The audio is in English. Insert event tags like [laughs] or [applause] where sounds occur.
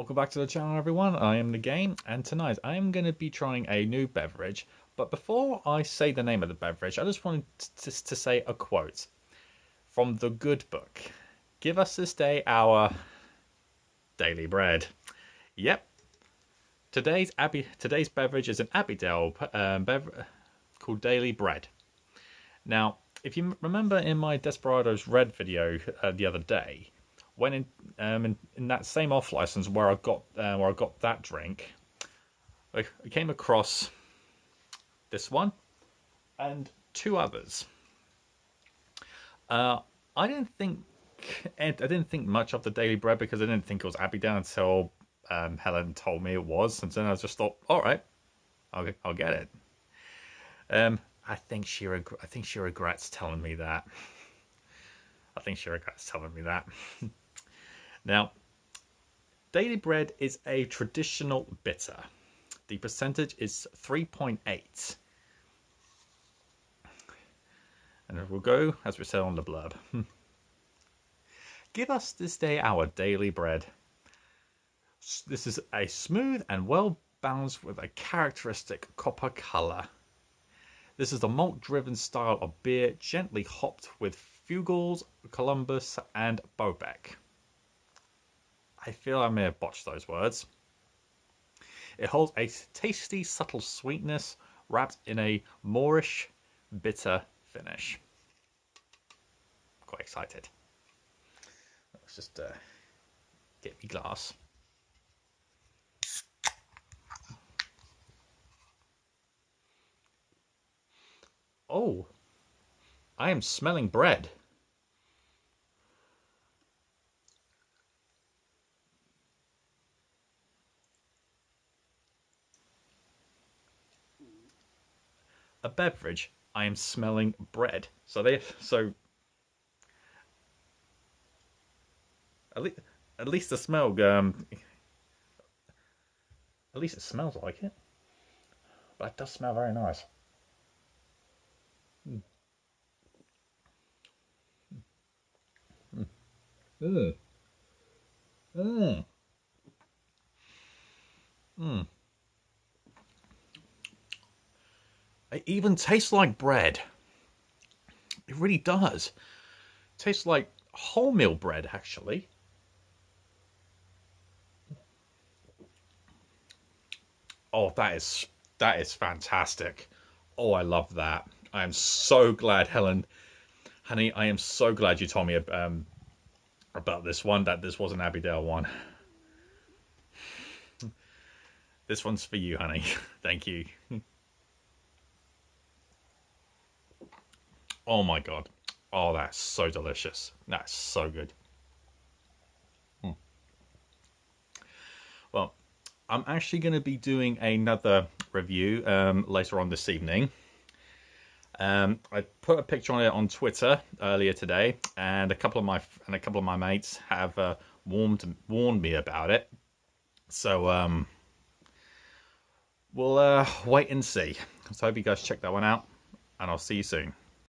Welcome back to the channel everyone, I am the game and tonight I am going to be trying a new beverage but before I say the name of the beverage I just wanted to, to say a quote from the good book. Give us this day our daily bread. Yep. Today's Abbey today's beverage is an Abbeydale um, beverage called Daily Bread. Now, if you remember in my Desperados Red video uh, the other day, when in, um, in, in that same off license where I got uh, where I got that drink, I, I came across this one and two others. Uh, I didn't think I didn't think much of the Daily Bread because I didn't think it was Abbeydale until um, Helen told me it was, and then I just thought, all right, I'll I'll get it. Um, I think she reg- I think she regrets telling me that. I think she regrets telling me that. [laughs] Now, Daily Bread is a traditional bitter. The percentage is 3.8. And it will go, as we said on the blurb. Hmm. Give us this day our daily bread. This is a smooth and well balanced with a characteristic copper colour. This is the malt driven style of beer, gently hopped with Fuggles, Columbus, and Bobek. I feel I may have botched those words. It holds a tasty, subtle sweetness wrapped in a moreish, bitter finish. Quite excited. Let's just uh, get me glass. Oh, I am smelling bread. A beverage, I am smelling bread. So they so at least at least the smell um at least it smells like it. But it does smell very nice. Mm. Mm. Mm. Mm. It even tastes like bread. It really does. It tastes like wholemeal bread, actually. Oh, that is that is fantastic. Oh, I love that. I am so glad, Helen, honey. I am so glad you told me um, about this one. That this was an Abbeydale one. [laughs] This one's for you, honey. [laughs] Thank you. [laughs] Oh my god. Oh, that's so delicious. That's so good. Hmm. Well, I'm actually going to be doing another review um, later on this evening. Um, I put a picture on it on Twitter earlier today, and a couple of my and a couple of my mates have uh, warned warned me about it. So um, we'll uh, wait and see. So I hope you guys check that one out, and I'll see you soon.